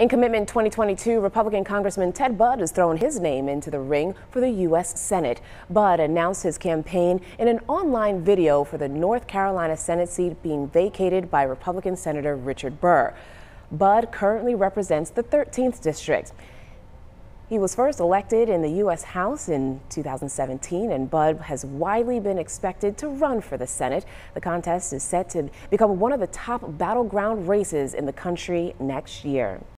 In Commitment 2022, Republican Congressman Ted Budd has thrown his name into the ring for the U.S. Senate. Budd announced his campaign in an online video for the North Carolina Senate seat being vacated by Republican Senator Richard Burr. Budd currently represents the 13th district. He was first elected in the U.S. House in 2017, and Budd has widely been expected to run for the Senate. The contest is set to become one of the top battleground races in the country next year.